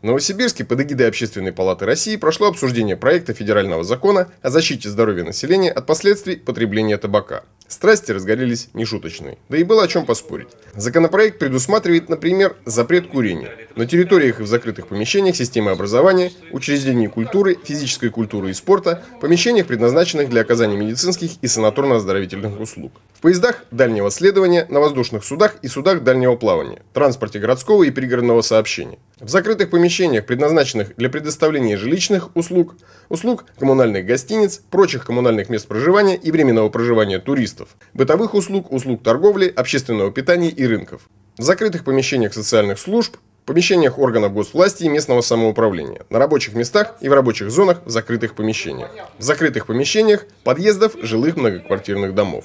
В Новосибирске под эгидой Общественной палаты России прошло обсуждение проекта федерального закона о защите здоровья населения от последствий потребления табака. Страсти разгорелись нешуточные, да и было о чем поспорить. Законопроект предусматривает, например, запрет курения на территориях и в закрытых помещениях системы образования, учреждений культуры, физической культуры и спорта, помещениях, предназначенных для оказания медицинских и санаторно-оздоровительных услуг. В поездах дальнего следования, на воздушных судах и судах дальнего плавания, транспорте городского и пригородного сообщения. В закрытых помещениях, предназначенных для предоставления жилищных услуг, услуг коммунальных гостиниц, прочих коммунальных мест проживания и временного проживания туристов, бытовых услуг, услуг торговли, общественного питания и рынков. В закрытых помещениях социальных служб, помещениях органов госвласти и местного самоуправления, на рабочих местах и в рабочих зонах в закрытых помещениях, в закрытых помещениях подъездов жилых многоквартирных домов.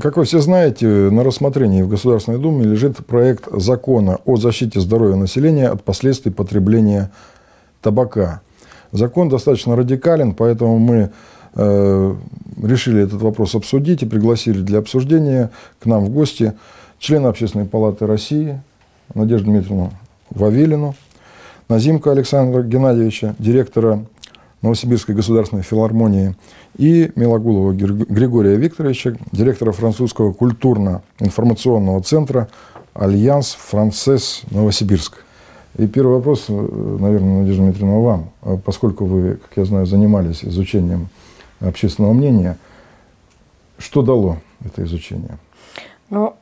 Как вы все знаете, на рассмотрении в Государственной Думе лежит проект закона о защите здоровья населения от последствий потребления табака. Закон достаточно радикален, поэтому мы решили этот вопрос обсудить и пригласили для обсуждения к нам в гости члена Общественной палаты России Надежду Дмитриевну Вавилину, Назимка Александра Геннадьевича, директора Новосибирской государственной филармонии, и Милогулова Григория Викторовича, директора французского культурно-информационного центра «Альянс Францесс Новосибирск». И первый вопрос, э, наверное, Надежда Дмитриевна, вам, а поскольку вы, как я знаю, занимались изучением общественного мнения, что дало это изучение? Ну,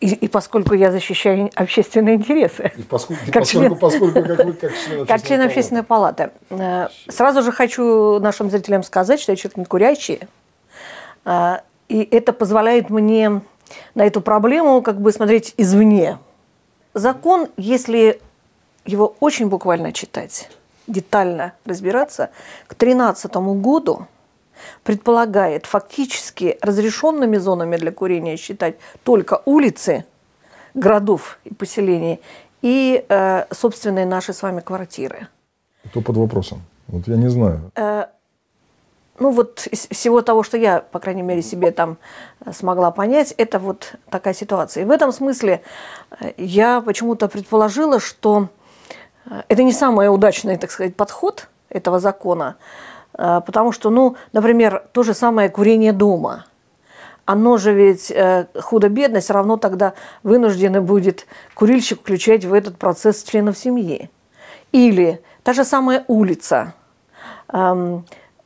и, и поскольку я защищаю общественные интересы. И поскольку, как поскольку, член, поскольку как вы как член, как член общественной палаты. палаты. Э, сразу же хочу нашим зрителям сказать, что я человек не курящий. Э, и это позволяет мне на эту проблему как бы смотреть извне. Закон, если его очень буквально читать, детально разбираться, к 2013 году – предполагает фактически разрешенными зонами для курения считать только улицы городов и поселений и э, собственные наши с вами квартиры. Это под вопросом. Вот я не знаю. Э, ну вот из всего того, что я, по крайней мере, себе там э, смогла понять, это вот такая ситуация. И в этом смысле э, я почему-то предположила, что э, это не самый удачный, так сказать, подход этого закона, потому что, ну, например, то же самое курение дома. Оно же ведь э, худо-бедно все равно тогда вынуждены будет курильщик включать в этот процесс членов семьи. Или та же самая улица.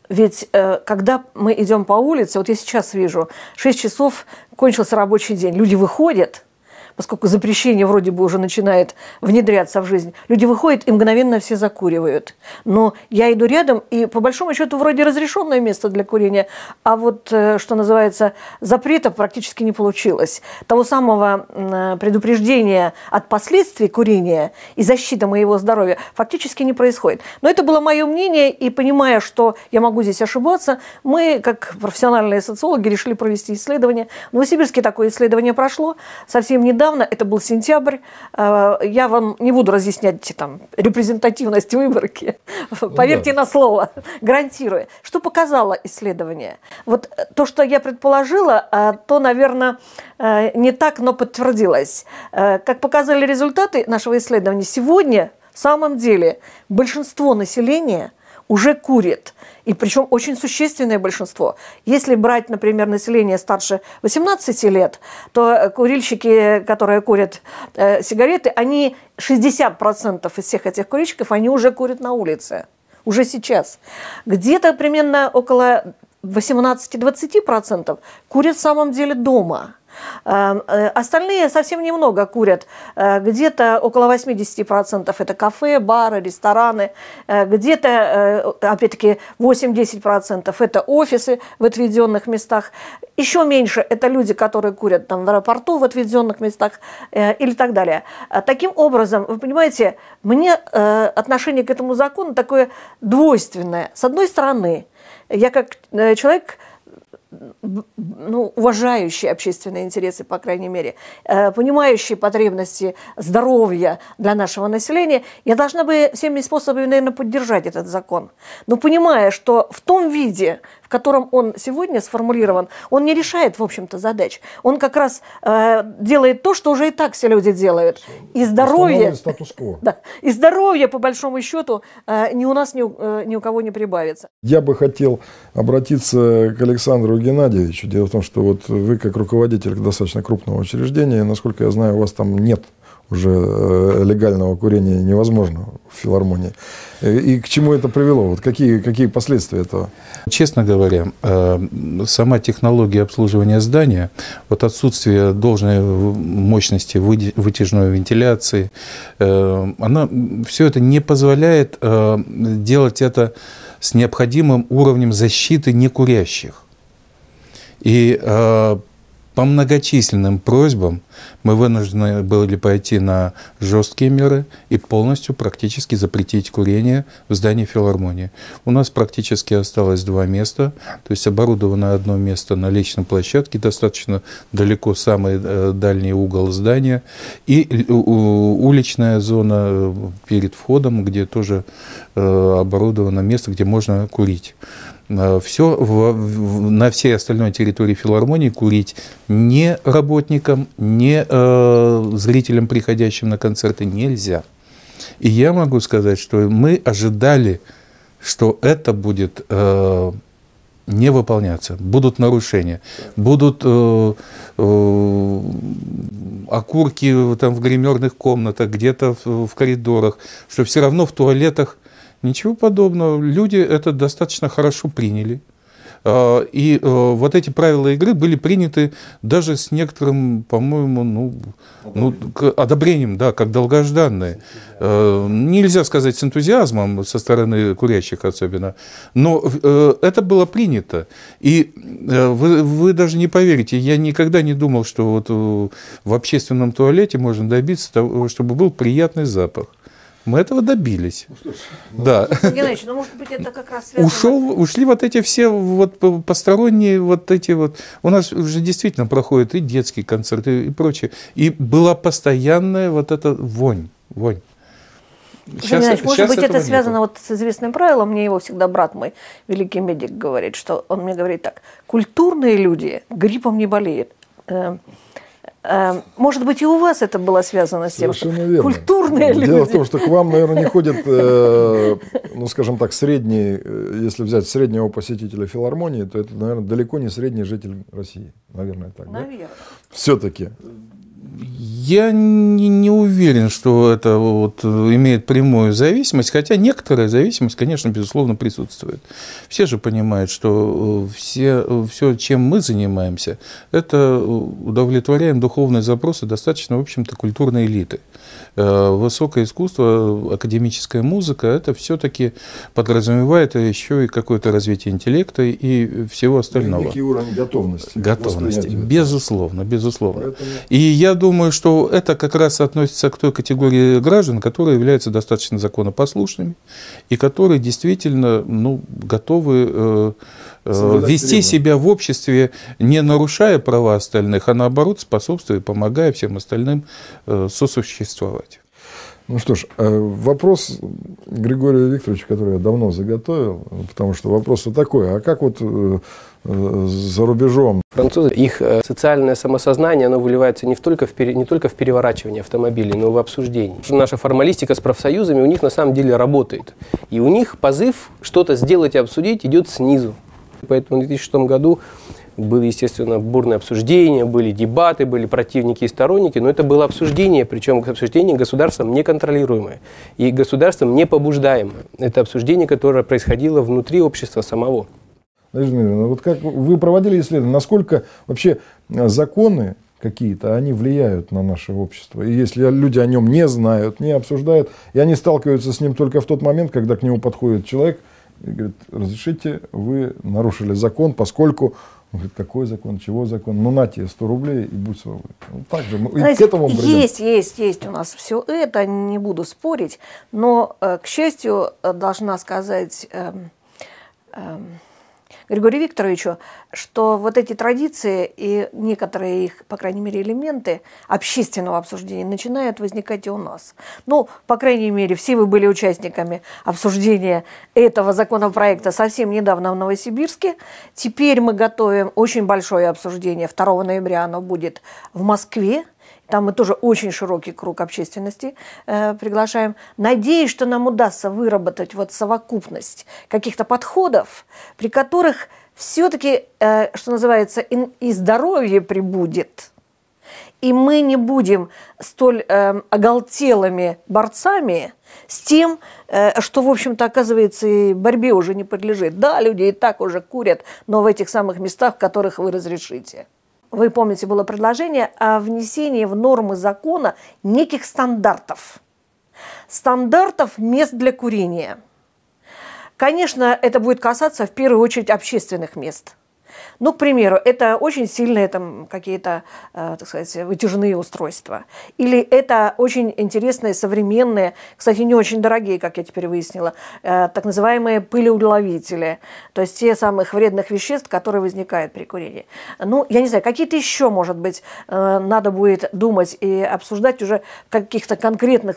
Ведь э, когда мы идем по улице, вот я сейчас вижу, 6 часов кончился рабочий день, люди выходят – поскольку запрещение вроде бы уже начинает внедряться в жизнь, люди выходят и мгновенно все закуривают. Но я иду рядом, и по большому счету вроде разрешенное место для курения, а вот, э, что называется, запрета практически не получилось. Того самого э, предупреждения от последствий курения и защиты моего здоровья фактически не происходит. Но это было мое мнение, и понимая, что я могу здесь ошибаться, мы, как профессиональные социологи, решили провести исследование. В Новосибирске такое исследование прошло совсем недавно, недавно, это был сентябрь, э, я вам не буду разъяснять там репрезентативность выборки, ну, поверьте да. на слово, гарантирую. Что показало исследование? Вот то, что я предположила, э, то, наверное, э, не так, но подтвердилось. Как показали результаты нашего исследования, сегодня в самом деле большинство населения уже курит и причем очень существенное большинство. Если брать, например, население старше 18 лет, то курильщики, которые курят э, сигареты, они 60% из всех этих курильщиков, они уже курят на улице, уже сейчас. Где-то примерно около 18-20% курят в самом деле дома. Эм, э, остальные совсем немного курят. Э, где-то около 80% это кафе, бары, рестораны. Э, где-то, опять-таки, 8-10% это офисы в отведенных местах. Еще меньше это люди, которые курят там в аэропорту в отведенных местах или так далее. Таким образом, вы понимаете, мне отношение к этому закону такое двойственное. С одной стороны, я как человек ну, уважающие общественные интересы, по крайней мере, э, понимающие потребности здоровья для нашего населения, я должна бы всеми способами, наверное, поддержать этот закон. Но понимая, что в том виде, в котором он сегодня сформулирован, он не решает, в общем-то, задач. Он как раз э, делает то, что уже и так все люди делают. И здоровье, да, и здоровье, по большому счету, э, ни у нас, ни у, э, ни у кого не прибавится. Я бы хотел обратиться к Александру Геннадьевичу. Дело в том, что вот вы, как руководитель достаточно крупного учреждения, насколько я знаю, у вас там нет уже э, легального курения невозможно в филармонии. Э, и к чему это привело? Вот какие, какие последствия этого? Честно говоря, э, сама технология обслуживания здания, вот отсутствие должной мощности вытяжной вентиляции, она, все это не позволяет делать это с необходимым уровнем защиты некурящих. И по многочисленным просьбам мы вынуждены были пойти на жесткие меры и полностью практически запретить курение в здании филармонии. У нас практически осталось два места, то есть оборудовано одно место на личной площадке, достаточно далеко самый э, дальний угол здания, и уличная зона э, перед входом, где тоже э, оборудовано место, где можно курить. Э, все в, в, на всей остальной территории филармонии курить не работникам, не э, зрителям, приходящим на концерты, нельзя. И я могу сказать, что мы ожидали, что это будет э, не выполняться, будут нарушения, будут э, э, окурки там в гримерных комнатах, где-то в, в коридорах, что все равно в туалетах Ничего подобного. Люди это достаточно хорошо приняли. А, и э, вот эти правила игры были приняты даже с некоторым, по-моему, ну, ну, одобрением, да, как долгожданные. Э, нельзя сказать с энтузиазмом со стороны курящих особенно, но э, это было принято. И вы, вы даже не поверите, я никогда не думал, что вот в общественном туалете можно добиться того, чтобы был приятный запах. Мы этого добились. Ну, ну, да. Геннадьевич, ну, может быть, это как раз связано... Ушел, ушли вот эти все вот посторонние вот эти вот... У нас уже действительно проходят и детские концерты и прочее. И была постоянная вот эта вонь. вонь. Сейчас, Геннадьевич, может быть, это связано вот с известным правилом. Мне его всегда брат мой, великий медик, говорит, что он мне говорит так. Культурные люди гриппом не болеют. Эм, может быть, и у вас это было связано с тем, Совершенно что верно. культурные Дело люди. Дело в том, что к вам, наверное, не ходит, э, ну, скажем так, средний, э, если взять среднего посетителя филармонии, то это, наверное, далеко не средний житель России. Наверное, так. Наверное. Да? Все-таки. Я не, не уверен, что это вот имеет прямую зависимость, хотя некоторая зависимость, конечно, безусловно, присутствует. Все же понимают, что э, все, все, чем мы занимаемся, это удовлетворяем духовные запросы достаточно, в общем-то, культурной элиты. Э, высокое искусство, академическая музыка, это все-таки подразумевает еще и какое-то развитие интеллекта и всего остального. Некий уровень готовности. Готовности, безусловно, безусловно. Поэтому... И я думаю, что это как раз относится к той категории граждан, которые являются достаточно законопослушными и которые действительно ну, готовы э вести требования. себя в обществе, не нарушая права остальных, а наоборот способствуя, помогая всем остальным э, сосуществовать. Ну что ж, э, вопрос Григорию Викторовичу, который я давно заготовил, потому что вопрос вот такой, а как вот э, э, за рубежом. Французы, их социальное самосознание, оно выливается не только, в, не только в переворачивании автомобилей, но и в обсуждении. Наша формалистика с профсоюзами у них на самом деле работает. И у них позыв что-то сделать и обсудить идет снизу. Поэтому в 2006 году были, естественно, бурные обсуждения, были дебаты, были противники и сторонники, но это было обсуждение, причем обсуждение государством неконтролируемое и государством не побуждаемое. Это обсуждение, которое происходило внутри общества самого. Ну вот как вы проводили исследование, насколько вообще э, законы какие-то, они влияют на наше общество. И если люди о нем не знают, не обсуждают, и они сталкиваются с ним только в тот момент, когда к нему подходит человек и говорит, разрешите, вы нарушили закон, поскольку он говорит, какой закон, чего закон? Ну, на тебе 100 рублей и будь свободен. Ну, так же, мы Знаете, к этому придем. Есть, есть, есть у нас все это, не буду спорить, но, э, к счастью, должна сказать, эм, эм, Григорию Викторовичу, что вот эти традиции и некоторые их, по крайней мере, элементы общественного обсуждения начинают возникать и у нас. Ну, по крайней мере, все вы были участниками обсуждения этого законопроекта совсем недавно в Новосибирске. Теперь мы готовим очень большое обсуждение. 2 ноября оно будет в Москве. Там мы тоже очень широкий круг общественности э, приглашаем. Надеюсь, что нам удастся выработать вот совокупность каких-то подходов, при которых все-таки, э, что называется, и, и здоровье прибудет. И мы не будем столь э, оголтелыми борцами с тем, э, что, в общем-то, оказывается, и борьбе уже не подлежит. Да, люди и так уже курят, но в этих самых местах, в которых вы разрешите вы помните, было предложение о внесении в нормы закона неких стандартов. Стандартов мест для курения. Конечно, это будет касаться в первую очередь общественных мест – ну, к примеру, это очень сильные там какие-то, э, так сказать, вытяжные устройства. Или это очень интересные, современные, кстати, не очень дорогие, как я теперь выяснила, э, так называемые пылеуловители. То есть те самых вредных веществ, которые возникают при курении. Ну, я не знаю, какие-то еще, может быть, э, надо будет думать и обсуждать уже в каких-то конкретных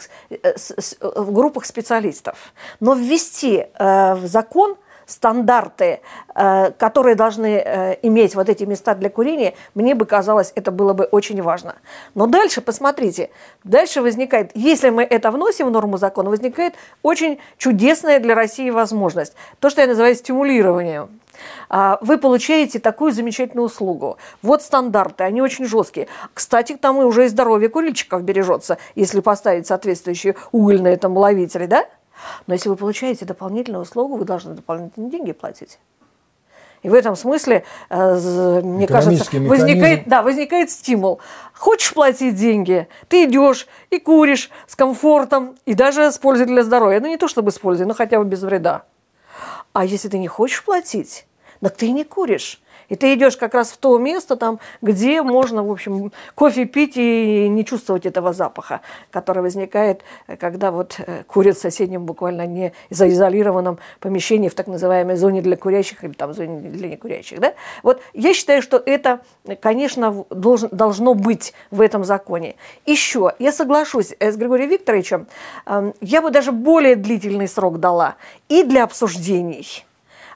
в группах специалистов. Но ввести в закон – стандарты, э, которые должны э, иметь вот эти места для курения, мне бы казалось, это было бы очень важно. Но дальше, посмотрите, дальше возникает, если мы это вносим в норму закона, возникает очень чудесная для России возможность. То, что я называю стимулированием а, вы получаете такую замечательную услугу. Вот стандарты, они очень жесткие. Кстати, там и уже и здоровье курильщиков бережется, если поставить соответствующие угольные там ловители, да? Но если вы получаете дополнительную услугу, вы должны дополнительные деньги платить. И в этом смысле, э, мне кажется, возникает, да, возникает стимул. Хочешь платить деньги, ты идешь и куришь с комфортом, и даже с пользой для здоровья. Ну, не то чтобы с пользой, но хотя бы без вреда. А если ты не хочешь платить, так ты и не куришь. И ты идешь как раз в то место, там, где можно, в общем, кофе пить и не чувствовать этого запаха, который возникает, когда вот э, курят в соседнем буквально не заизолированном помещении в так называемой зоне для курящих или там зоне для некурящих. Да? Вот я считаю, что это, конечно, должен, должно быть в этом законе. Еще, я соглашусь э, с Григорием Викторовичем, эм, я бы даже более длительный срок дала и для обсуждений,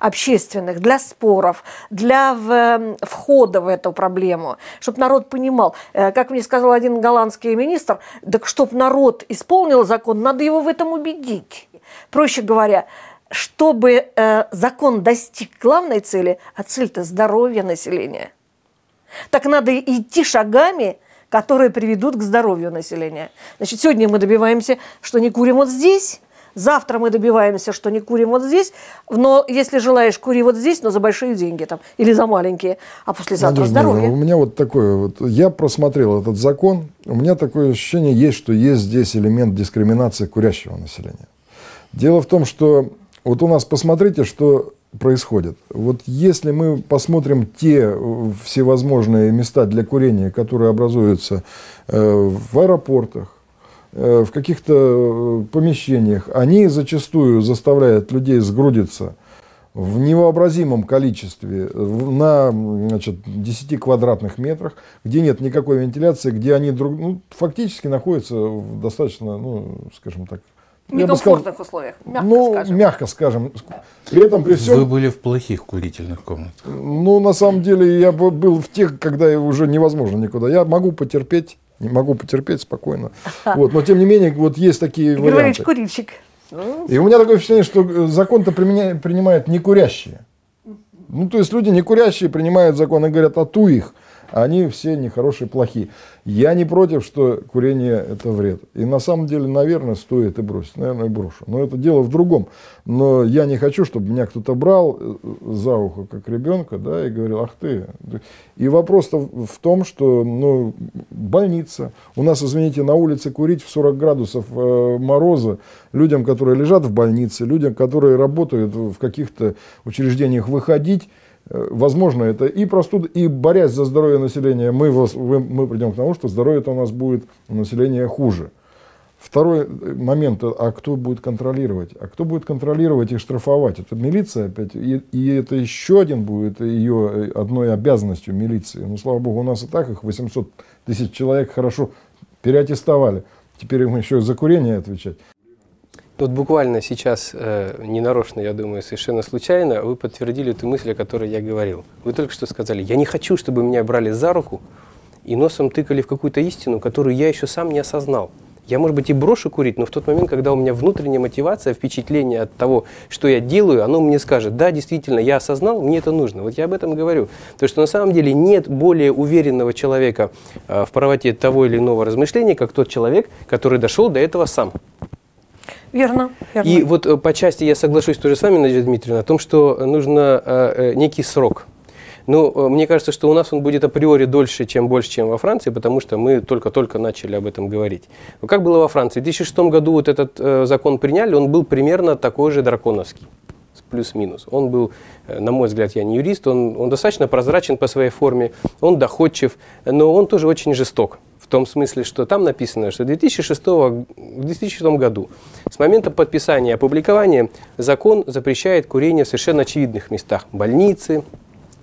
общественных, для споров, для в, входа в эту проблему, чтобы народ понимал. Э, как мне сказал один голландский министр, так чтобы народ исполнил закон, надо его в этом убедить. Проще говоря, чтобы э, закон достиг главной цели, а цель-то здоровье населения, так надо идти шагами, которые приведут к здоровью населения. Значит, сегодня мы добиваемся, что не курим вот здесь, Завтра мы добиваемся, что не курим вот здесь, но если желаешь, кури вот здесь, но за большие деньги там, или за маленькие, а послезавтра Надежда, здоровье. У меня вот такое вот, я просмотрел этот закон, у меня такое ощущение есть, что есть здесь элемент дискриминации курящего населения. Дело в том, что вот у нас посмотрите, что происходит. Вот если мы посмотрим те всевозможные места для курения, которые образуются э, в аэропортах, в каких-то э, помещениях, они зачастую заставляют людей сгрудиться в невообразимом количестве на значит, 10 квадратных метрах, где нет никакой вентиляции, где они друг, ну, фактически находятся в достаточно, ну, скажем так, некомфортных сказал, условиях, мягко ну, скажем. мягко скажем. При этом при всем... Вы были в плохих курительных комнатах. Ну, на самом деле, я был в тех, когда уже невозможно никуда. Я могу потерпеть могу потерпеть спокойно. Вот, но тем не менее, вот есть такие Игорь варианты. курильщик. И у меня такое впечатление, что э, закон-то принимают не курящие. Ну, то есть люди не курящие принимают закон и говорят, а ту их они все нехорошие, плохие. Я не против, что курение это вред. И на самом деле, наверное, стоит и бросить. Наверное, и брошу. Но это дело в другом. Но я не хочу, чтобы меня кто-то брал э, за ухо, как ребенка, да, и говорил, ах ты. И вопрос-то в том, что ну, больница. У нас, извините, на улице курить в 40 градусов э, мороза людям, которые лежат в больнице, людям, которые работают в каких-то учреждениях, выходить Э, возможно, это и простуда, и борясь за здоровье населения, мы, мы придем к тому, что здоровье у нас будет у населения хуже. Второй момент, а кто будет контролировать? А кто будет контролировать и штрафовать? Это милиция опять. И, и это еще один будет ее одной обязанностью милиции. Ну, слава богу, у нас и так их 800 тысяч человек хорошо переаттестовали. Теперь им еще за курение отвечать. Вот буквально сейчас, э, ненарочно, я думаю, совершенно случайно, вы подтвердили ту мысль, о которой я говорил. Вы только что сказали, я не хочу, чтобы меня брали за руку и носом тыкали в какую-то истину, которую я еще сам не осознал. Я, может быть, и брошу курить, но в тот момент, когда у меня внутренняя мотивация, впечатление от того, что я делаю, оно мне скажет, да, действительно, я осознал, мне это нужно. Вот я об этом говорю. То, что на самом деле нет более уверенного человека э, в правоте того или иного размышления, как тот человек, который дошел до этого сам. Верно, верно. И вот э, по части я соглашусь тоже с вами, Надежда Дмитриевна, о том, что нужно э, э некий срок ну, мне кажется, что у нас он будет априори дольше, чем больше, чем во Франции, потому что мы только-только начали об этом говорить. Но как было во Франции? В 2006 году вот этот э, закон приняли, он был примерно такой же драконовский плюс-минус. Он был, на мой взгляд, я не юрист, он, он достаточно прозрачен по своей форме, он доходчив, но он тоже очень жесток. В том смысле, что там написано, что в 2006, в 2006 году с момента подписания и опубликования закон запрещает курение в совершенно очевидных местах. Больницы,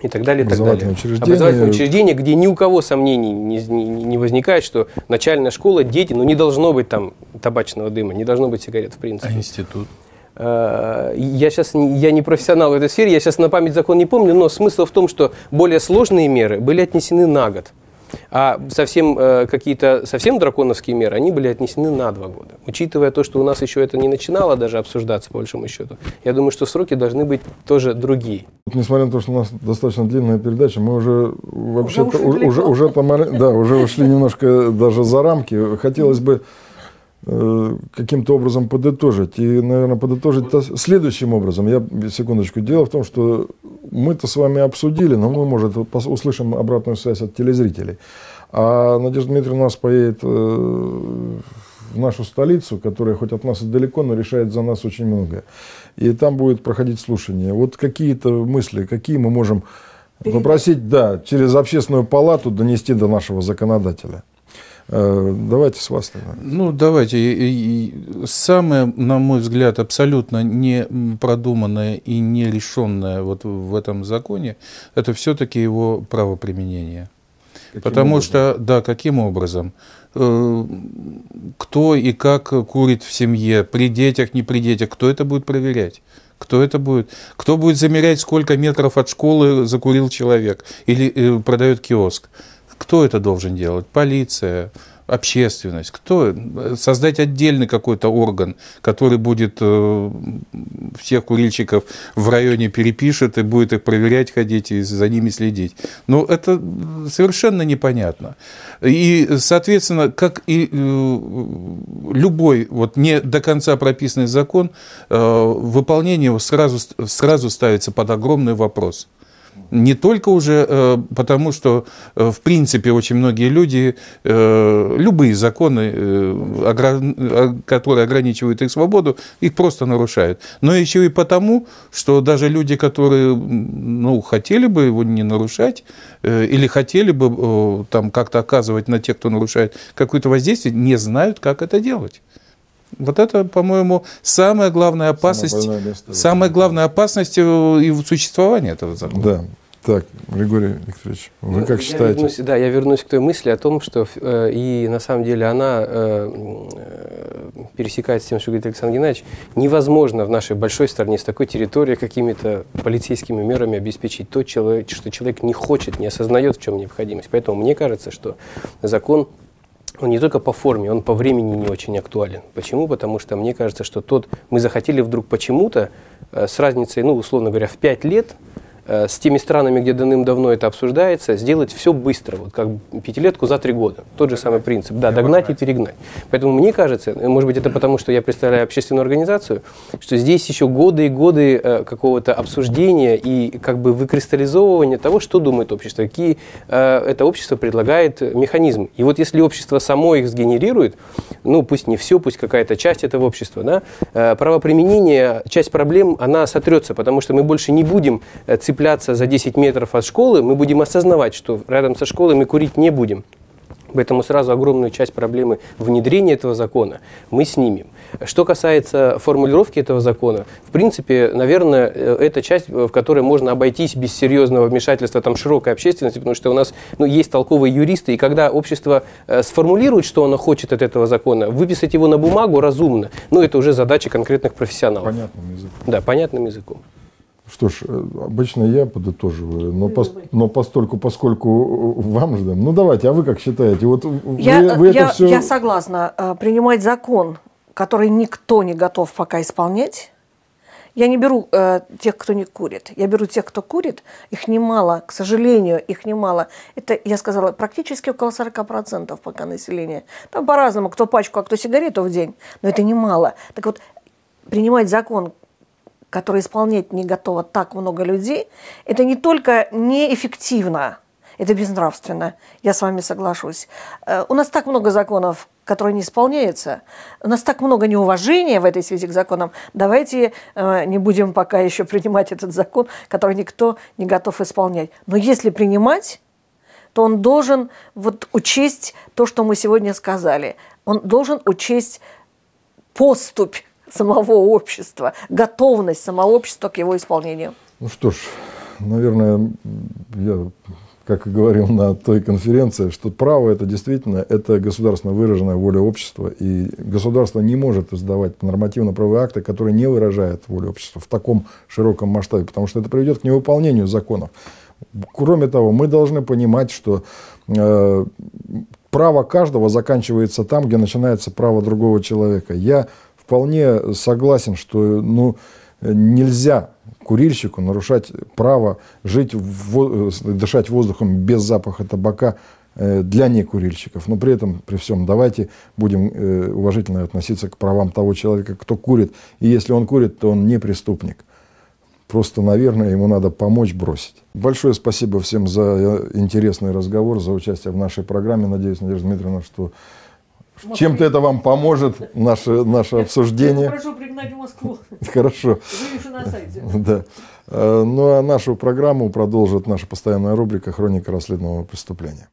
и так далее. И так далее. Учреждения. Образовательное учреждение, где ни у кого сомнений не, не, не возникает, что начальная школа, дети, ну не должно быть там табачного дыма, не должно быть сигарет в принципе. А институт? А, я сейчас я не профессионал в этой сфере, я сейчас на память закон не помню, но смысл в том, что более сложные меры были отнесены на год. А совсем э, какие-то совсем драконовские меры, они были отнесены на два года. Учитывая то, что у нас еще это не начинало даже обсуждаться, по большому счету, я думаю, что сроки должны быть тоже другие. Несмотря на то, что у нас достаточно длинная передача, мы уже вообще уже, ушли уже, уже, уже, да, уже ушли немножко даже за рамки. Хотелось бы каким-то образом подытожить. И, наверное, подытожить следующим образом. Я, секундочку, дело в том, что мы-то с вами обсудили, но мы, может, услышим обратную связь от телезрителей. А Надежда Дмитриевна у нас поедет э, в нашу столицу, которая хоть от нас и далеко, но решает за нас очень многое. И там будет проходить слушание. Вот какие-то мысли, какие мы можем попросить, да, через общественную палату донести до нашего законодателя. Э, давайте с вас тогда. Ну, давайте. Самое, на мой взгляд, абсолютно не продуманное и не решенное вот в этом законе, это все-таки его правоприменение. Каким Потому образом? что, да, каким образом? Э, кто и как курит в семье, при детях, не при детях, кто это будет проверять? Кто это будет? Кто будет замерять, сколько метров от школы закурил человек или э, продает киоск? Кто это должен делать? Полиция, общественность? Кто? Создать отдельный какой-то орган, который будет э, всех курильщиков в районе перепишет и будет их проверять, ходить и за ними следить. Но это совершенно непонятно. И, соответственно, как и э, любой вот не до конца прописанный закон, э, выполнение его сразу, сразу ставится под огромный вопрос. Не только уже э, потому, что, э, в принципе, очень многие люди, э, любые законы, которые ограничивают их свободу, их просто нарушают. Но еще и потому, что даже люди, которые ну, хотели бы его не нарушать, или хотели бы там как-то оказывать на тех, кто нарушает какое-то воздействие, не знают, как это делать. Вот это, по-моему, самая главная опасность, самая, самая главная опасность и в существовании этого закона. Да. Так, Григорий Викторович, вы как я считаете? Вернусь, да, я вернусь к той мысли о том, что э, и на самом деле она э, э, пересекается с тем, что говорит Александр Геннадьевич, невозможно в нашей большой стране с такой территорией какими-то полицейскими мерами обеспечить то, что человек не хочет, не осознает, в чем необходимость. Поэтому мне кажется, что закон он не только по форме, он по времени не очень актуален. Почему? Потому что мне кажется, что тот, мы захотели вдруг почему-то э, с разницей, ну, условно говоря, в 5 лет с теми странами, где давным-давно это обсуждается, сделать все быстро, вот как пятилетку за три года. Тот же самый принцип. Да, догнать и перегнать. Поэтому мне кажется, э, может быть, это потому, что я представляю общественную организацию, что здесь еще годы и годы э, какого-то обсуждения и как бы выкристаллизовывания того, что думает общество, какие это общество предлагает механизмы. И вот если общество само их сгенерирует, ну пусть не все, пусть какая-то часть этого общества, да, правоприменение, часть проблем, она сотрется, потому что мы больше не будем цепляться цепляться за 10 метров от школы, мы будем осознавать, что рядом со школой мы курить не будем. Поэтому сразу огромную часть проблемы внедрения этого закона мы снимем. Что касается формулировки этого закона, в принципе, наверное, э, это часть, в которой можно обойтись без серьезного вмешательства там, широкой общественности, потому что у нас ну, есть толковые юристы, и когда общество э, сформулирует, что оно хочет от этого закона, выписать его на бумагу разумно, ну, это уже задача конкретных профессионалов. Понятным языком. Да, понятным языком. Что ж, э, обычно я подытоживаю, но, пос, но постольку, поскольку вам же, ну давайте, а вы как считаете? Вот я, вы, вы я, это все... я согласна. Э, принимать закон, который никто не готов пока исполнять, я не беру э, тех, кто не курит. Я беру тех, кто курит. Их немало, к сожалению, их немало. Это, я сказала, практически около 40% пока населения. Там по-разному, кто пачку, а кто сигарету в день. Но это немало. Так вот, принимать закон, который исполнять не готово так много людей, это не только неэффективно, это безнравственно. Я с вами соглашусь. Э, у нас так много законов, которые не исполняются. У нас так много неуважения в этой связи к законам. Давайте э, не будем пока еще принимать этот закон, который никто не готов исполнять. Но если принимать, то он должен вот учесть то, что мы сегодня сказали. Он должен учесть поступь самого общества, готовность самого общества к его исполнению. Ну что ж, наверное, я как и говорил на той конференции, что право это действительно это государственно выраженная воля общества, и государство не может издавать нормативно-правовые акты, которые не выражают волю общества в таком широком масштабе, потому что это приведет к невыполнению законов. Кроме того, мы должны понимать, что э, право каждого заканчивается там, где начинается право другого человека. Я вполне согласен, что ну, нельзя курильщику нарушать право жить, в, дышать воздухом без запаха табака э, для некурильщиков. Но при этом, при всем, давайте будем э, уважительно относиться к правам того человека, кто курит. И если он курит, то он не преступник. Просто, наверное, ему надо помочь бросить. Большое спасибо всем за э, интересный разговор, за участие в нашей программе. Надеюсь, Надежда Дмитриевна, что чем-то это вам поможет, наше, наше обсуждение. Прошу пригнать в Москву. Хорошо. Вы на сайте. Да. Э, ну а нашу программу продолжит наша постоянная рубрика «Хроника расследованного преступления».